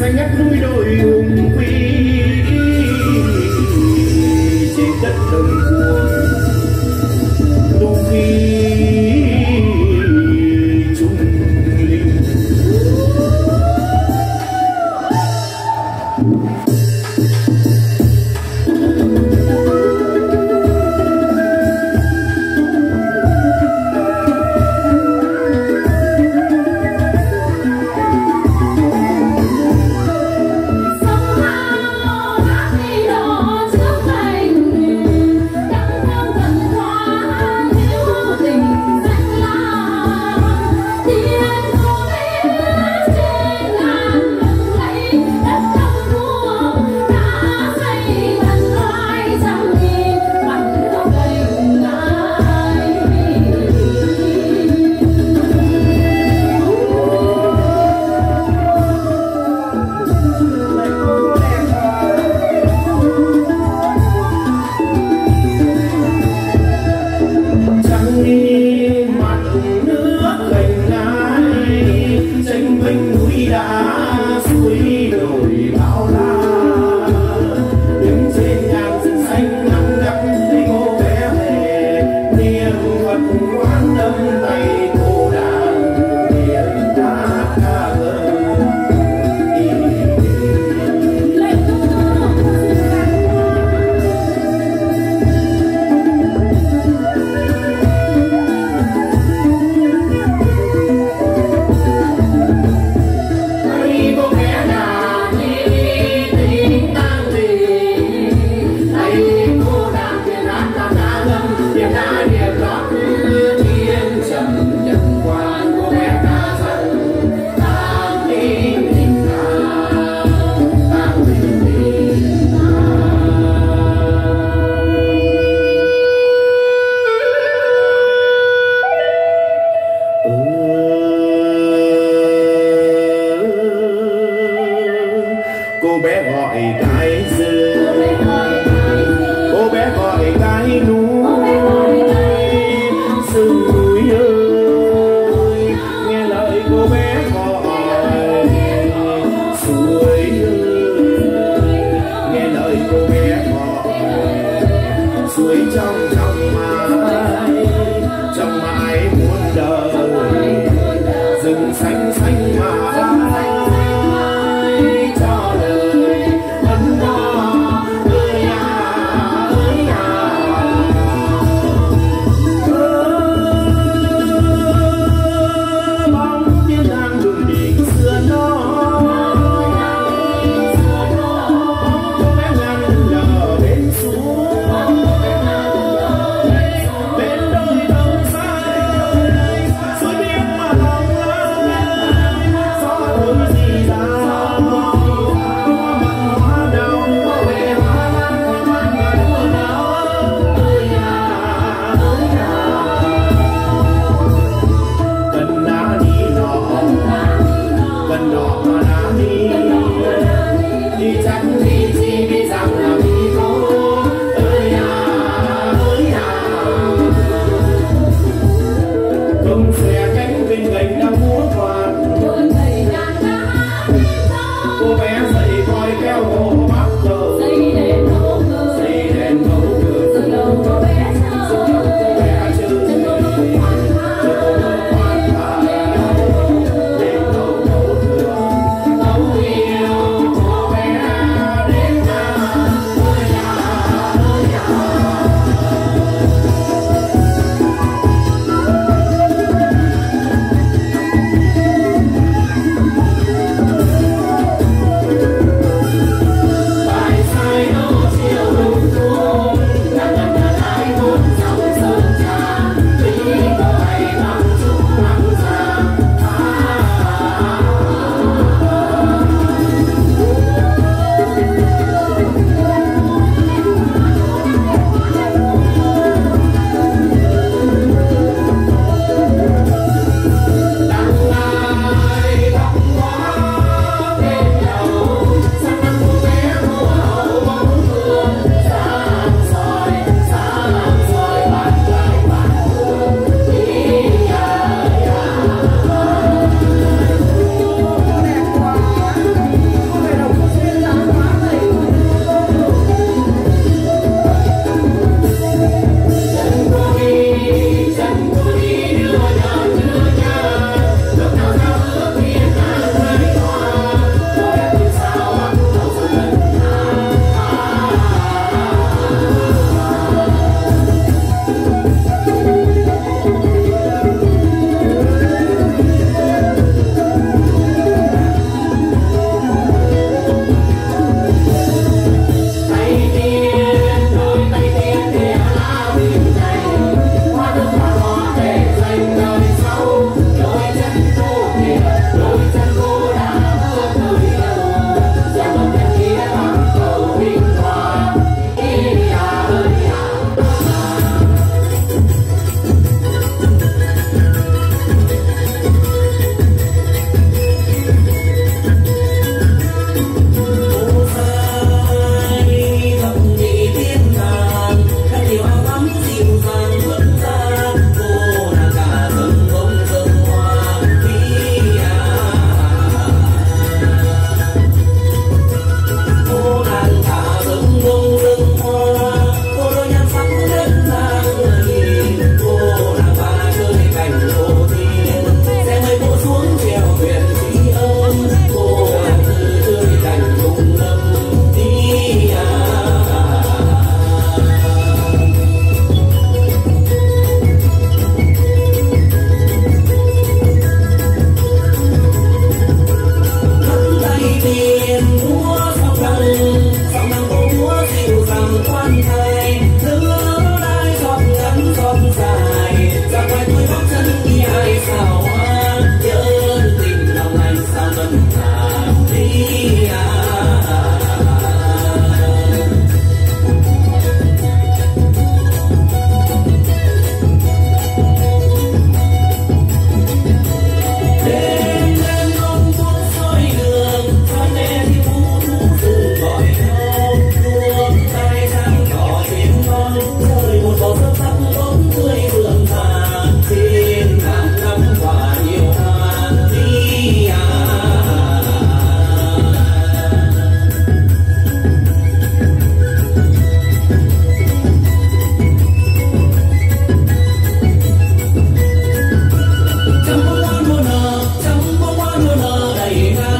xanh ngắt núi đồi hùng cô bé gọi thái dương cô bé gọi cái núi. Sương núi ơi nghe lời cô bé gọi suối ơi nghe lời cô bé gọi suối trong trong mai trong mai muốn đời. rừng xanh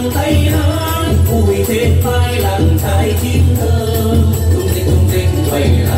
bàn tay hát, vui thêm vai làn trái tim thơ tung tích tung tích quay lại.